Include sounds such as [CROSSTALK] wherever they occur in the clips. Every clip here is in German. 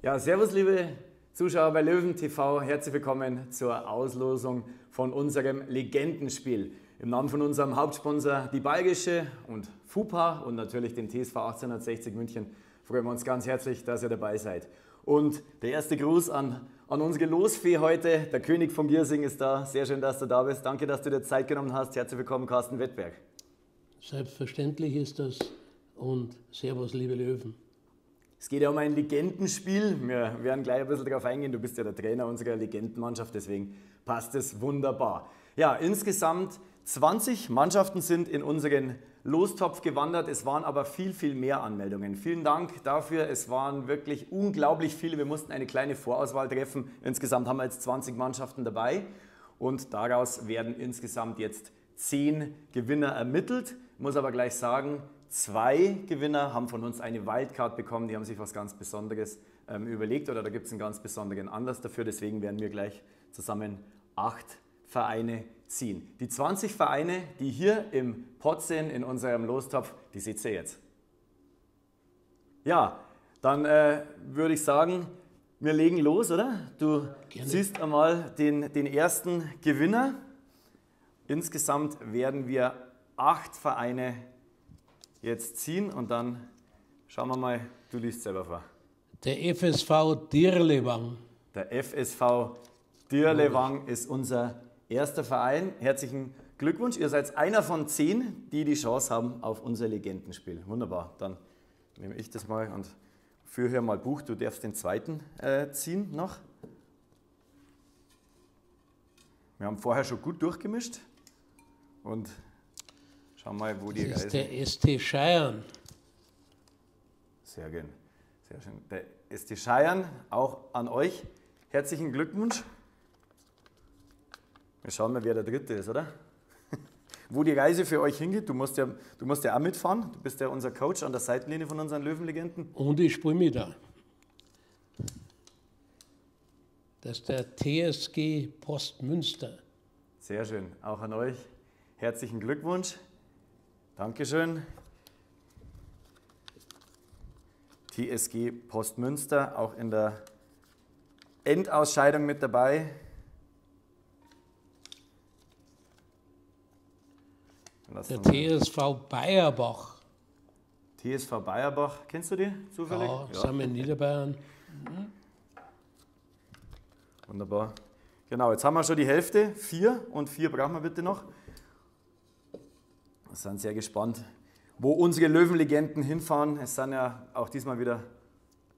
Ja, servus liebe Zuschauer bei Löwen TV. Herzlich willkommen zur Auslosung von unserem Legendenspiel. Im Namen von unserem Hauptsponsor die Balgische und FUPA und natürlich dem TSV 1860 München freuen wir uns ganz herzlich, dass ihr dabei seid. Und der erste Gruß an, an unsere Losfee heute. Der König von Giersing ist da. Sehr schön, dass du da bist. Danke, dass du dir Zeit genommen hast. Herzlich willkommen, Carsten Wettberg. Selbstverständlich ist das und Servus, liebe Löwen. Es geht ja um ein Legendenspiel. Wir werden gleich ein bisschen darauf eingehen. Du bist ja der Trainer unserer Legendenmannschaft, deswegen passt es wunderbar. Ja, insgesamt 20 Mannschaften sind in unseren Lostopf gewandert. Es waren aber viel, viel mehr Anmeldungen. Vielen Dank dafür. Es waren wirklich unglaublich viele. Wir mussten eine kleine Vorauswahl treffen. Insgesamt haben wir jetzt 20 Mannschaften dabei und daraus werden insgesamt jetzt 10 Gewinner ermittelt. Ich muss aber gleich sagen, Zwei Gewinner haben von uns eine Wildcard bekommen, die haben sich was ganz Besonderes ähm, überlegt oder da gibt es einen ganz besonderen Anlass dafür. Deswegen werden wir gleich zusammen acht Vereine ziehen. Die 20 Vereine, die hier im Pot sind, in unserem Lostopf, die seht ihr jetzt. Ja, dann äh, würde ich sagen, wir legen los, oder? Du Gerne. siehst einmal den, den ersten Gewinner. Insgesamt werden wir acht Vereine jetzt ziehen und dann schauen wir mal, du liest selber vor. Der FSV Dirlewang. Der FSV Dirlewang ist unser erster Verein. Herzlichen Glückwunsch. Ihr seid einer von zehn, die die Chance haben auf unser Legendenspiel. Wunderbar. Dann nehme ich das mal und führe hier mal Buch. Du darfst den zweiten äh, ziehen noch. Wir haben vorher schon gut durchgemischt und Schau mal, wo die das ist der ST Scheiern. Sehr schön. Sehr schön. Der ST Scheiern, auch an euch herzlichen Glückwunsch. Wir schauen mal, wer der Dritte ist, oder? [LAUGHS] wo die Reise für euch hingeht. Du musst, ja, du musst ja auch mitfahren. Du bist ja unser Coach an der Seitenlinie von unseren Löwenlegenden. Und ich spiele mit da. Das ist der TSG Postmünster. Sehr schön. Auch an euch herzlichen Glückwunsch. Dankeschön. TSG Postmünster, auch in der Endausscheidung mit dabei. Der TSV Bayerbach. TSV Bayerbach, kennst du die zufällig? Ja, ja. sind wir in Niederbayern. Wunderbar. Genau, jetzt haben wir schon die Hälfte. Vier und vier brauchen wir bitte noch. Wir sind sehr gespannt, wo unsere Löwenlegenden hinfahren. Es sind ja auch diesmal wieder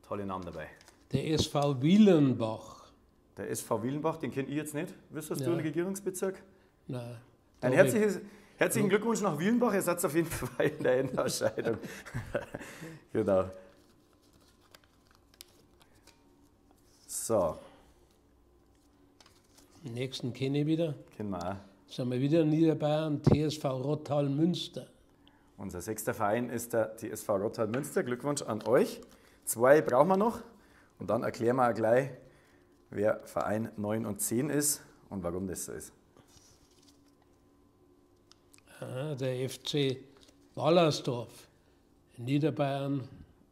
tolle Namen dabei. Der SV Wielenbach. Der SV Wielenbach, den kennt ihr jetzt nicht. Wüsstest ja. du, einen Regierungsbezirk? Nein. Ein herzliches, herzlichen Glückwunsch nach Wielenbach. Ihr seid auf jeden [LAUGHS] Fall in der Endausscheidung. [LAUGHS] genau. So. Den nächsten kenne ich wieder. Kennen wir auch sind wir wieder in Niederbayern, TSV Rottal Münster. Unser sechster Verein ist der TSV Rottal Münster. Glückwunsch an euch. Zwei brauchen wir noch und dann erklären wir auch gleich, wer Verein 9 und 10 ist und warum das so ist. Der FC Wallersdorf in Niederbayern.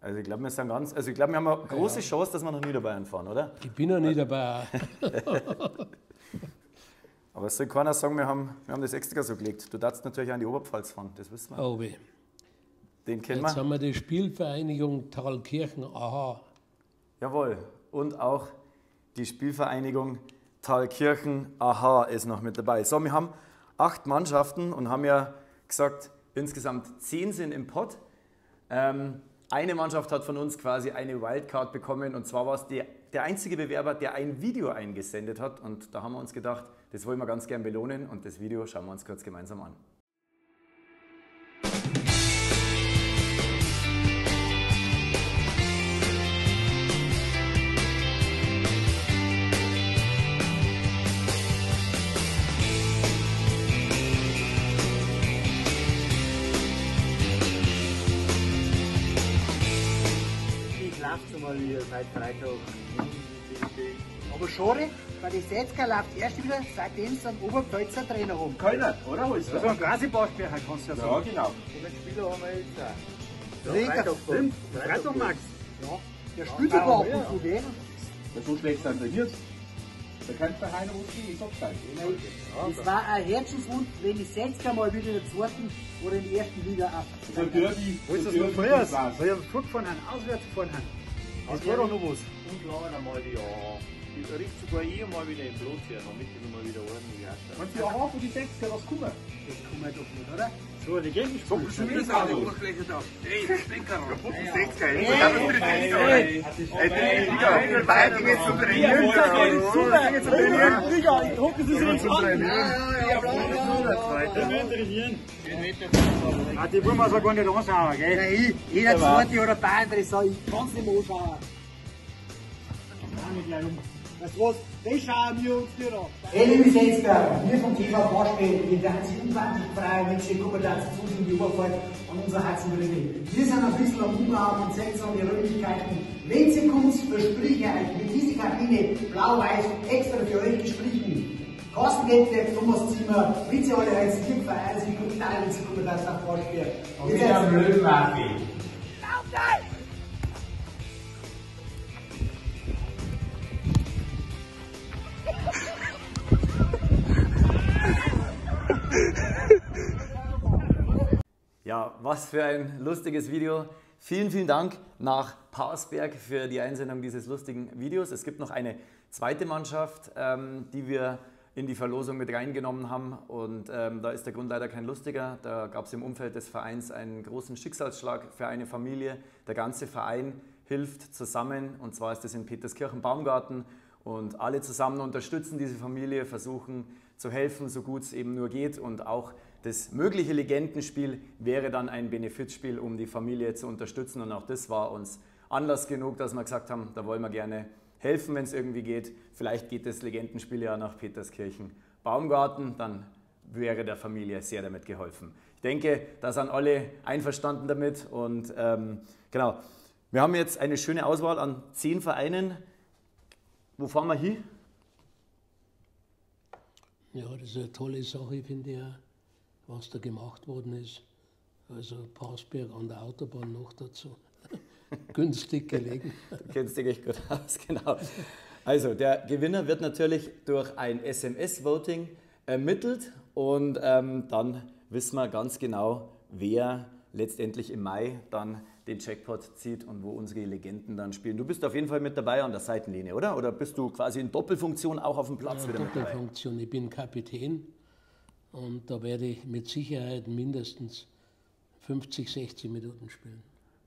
Also ich glaube, wir sind ganz, also ich glaube, wir haben eine große ja. Chance, dass wir nach Niederbayern fahren, oder? Ich bin ja Niederbayer. [LAUGHS] [LAUGHS] Aber es soll keiner sagen, wir haben, wir haben das extra so gelegt. Du darfst natürlich an die Oberpfalz fahren, das wissen wir. Oh weh. Den kennen Jetzt wir. haben wir die Spielvereinigung Thalkirchen, aha. Jawohl. Und auch die Spielvereinigung Thalkirchen, aha, ist noch mit dabei. So, wir haben acht Mannschaften und haben ja gesagt, insgesamt zehn sind im Pott. Ähm, eine Mannschaft hat von uns quasi eine Wildcard bekommen und zwar war es der, der einzige Bewerber, der ein Video eingesendet hat. Und da haben wir uns gedacht, das wollen wir ganz gern belohnen und das Video schauen wir uns kurz gemeinsam an. Ich lasse mal hier seit Freitag. Aber schade, bei den Setzker läuft erst wieder, seitdem sie einen Oberpfälzer Trainer haben. Kölner, oder? Alles, also ein Quasi-Baustärker kannst du ja sagen. Ja, genau. Und den Spieler haben wir jetzt auch. Ja, Freitag, Freitag, Max. Ja. Der spielt sogar ab und zu, gell? Weil so schlecht sind wir hier. Da kannst du rufen und sagst dann. Es war ein Herzenswunsch, wenn ich selbst mal wieder in der zweiten oder in der ersten Liga ab. So Derby. Wo ist das noch früher? Weil Flug von einem auswärts gefahren. Das war doch noch was. Und lagen einmal die Ich richte sogar ich mal wieder im Blut her, damit ich mal wieder ordentlich ausschaue. Wenn sie auch für die 60er was kommen. Das kann man doch nicht, oder? So, die Gegenspiel. So viel ist auch los. Die wollen wir so gar nicht anschauen, gell? Ja, ich, jeder zweite oder Bayern, ich sage, ich kann es nicht mehr anschauen. Du was? Das schauen wir uns dir an. Hey, liebe Setzger, wir vom TV Vorspiel, wir werden Sie unwahrscheinlich wenn Sie kommen da zu Fuß in die Oberfahrt an unser Herzenbrille. Wir sind ein bisschen am Umhauen und setzen an die Räumlichkeiten. Wenn Sie kommt, verspreche ich euch, mit dieser Kabine blau-weiß extra für euch gestrichen. Carsten Detlef, Thomas Zimmer, Witze alle als Tierverein, Sie kommen da, wenn Sie kommen da nach Vorspiel. Wir sind am Löwenwaffe. Ja, was für ein lustiges Video. Vielen, vielen Dank nach Pausberg für die Einsendung dieses lustigen Videos. Es gibt noch eine zweite Mannschaft, ähm, die wir in die Verlosung mit reingenommen haben. Und ähm, da ist der Grund leider kein lustiger. Da gab es im Umfeld des Vereins einen großen Schicksalsschlag für eine Familie. Der ganze Verein hilft zusammen. Und zwar ist das in Peterskirchen Baumgarten. Und alle zusammen unterstützen diese Familie, versuchen zu helfen, so gut es eben nur geht. Und auch das mögliche Legendenspiel wäre dann ein Benefizspiel, um die Familie zu unterstützen. Und auch das war uns Anlass genug, dass wir gesagt haben, da wollen wir gerne helfen, wenn es irgendwie geht. Vielleicht geht das Legendenspiel ja nach Peterskirchen Baumgarten, dann wäre der Familie sehr damit geholfen. Ich denke, da sind alle einverstanden damit. Und ähm, genau, wir haben jetzt eine schöne Auswahl an zehn Vereinen. Wo fahren wir hin? Ja, das ist eine tolle Sache, finde ich was da gemacht worden ist. Also Pausberg an der Autobahn noch dazu. [LAUGHS] Günstig gelegen. [LAUGHS] Dich echt gut [LAUGHS] aus, genau. Also, der Gewinner wird natürlich durch ein SMS-Voting ermittelt und ähm, dann wissen wir ganz genau, wer letztendlich im Mai dann den Jackpot zieht und wo unsere Legenden dann spielen. Du bist auf jeden Fall mit dabei an der Seitenlinie, oder? Oder bist du quasi in Doppelfunktion auch auf dem Platz Ja, wieder mit dabei? Doppelfunktion. Ich bin Kapitän und da werde ich mit Sicherheit mindestens 50, 60 Minuten spielen.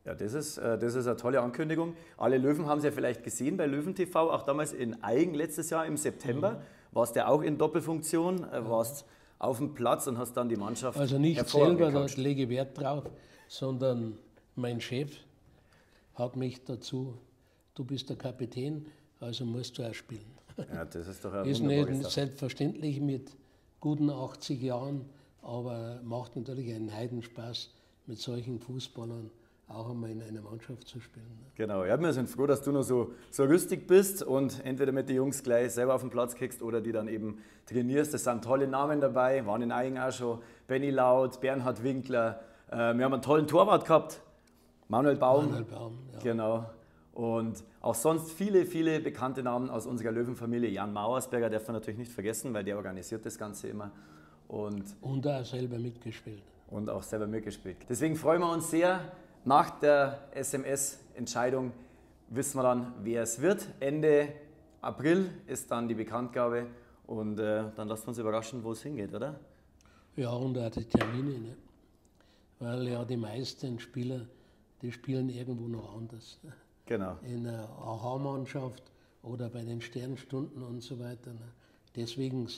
Ja, das ist, äh, das ist eine tolle Ankündigung. Alle Löwen haben es ja vielleicht gesehen bei Löwen TV, auch damals in Eigen letztes Jahr im September. Mhm. Warst du auch in Doppelfunktion, äh, warst auf dem Platz und hast dann die Mannschaft Also nicht selber, da lege ich Wert drauf, sondern mein Chef hat mich dazu, du bist der Kapitän, also musst du auch spielen. Ja, das ist doch eine [LAUGHS] Ist nicht Sache. selbstverständlich mit guten 80 Jahren, aber macht natürlich einen Heidenspaß, mit solchen Fußballern auch einmal in einer Mannschaft zu spielen. Genau, ja, wir sind froh, dass du noch so, so rüstig bist und entweder mit den Jungs gleich selber auf den Platz kriegst oder die dann eben trainierst. Es sind tolle Namen dabei, waren in Eigen auch schon. Benny Laut, Bernhard Winkler. Äh, wir haben einen tollen Torwart gehabt, Manuel Baum. Manuel Baum, ja. Genau. Und auch sonst viele, viele bekannte Namen aus unserer Löwenfamilie. Jan Mauersberger darf man natürlich nicht vergessen, weil der organisiert das Ganze immer. Und Und auch selber mitgespielt. und auch selber mitgespielt. Deswegen freuen wir uns sehr. Nach der SMS-Entscheidung wissen wir dann, wer es wird. Ende April ist dann die Bekanntgabe und äh, dann lasst uns überraschen, wo es hingeht, oder? Ja, und auch die Termine, ne? weil ja die meisten Spieler, die spielen irgendwo noch anders. Genau. In der AHA-Mannschaft oder bei den Sternstunden und so weiter. Ne? Deswegen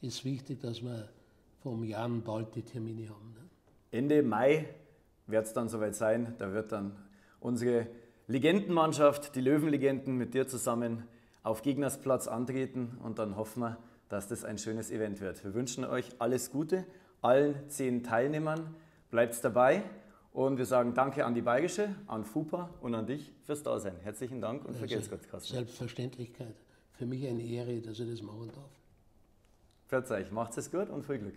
ist wichtig, dass wir vom Jan bald die Termine haben. Ne? Ende Mai wird es dann soweit sein. Da wird dann unsere Legendenmannschaft, die Löwenlegenden, mit dir zusammen auf Gegnersplatz antreten und dann hoffen wir, dass das ein schönes Event wird. Wir wünschen euch alles Gute, allen zehn Teilnehmern. Bleibt dabei und wir sagen Danke an die Beigische, an FUPA und an dich fürs Dasein. Herzlichen Dank und vergelt's Gott, Carsten. Selbstverständlichkeit. Für mich eine Ehre, dass ich das machen darf. Verzeih, macht's es gut und viel Glück.